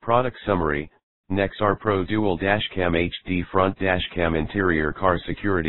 Product Summary, Nexar Pro Dual Dash Cam HD Front Dash Cam Interior Car Security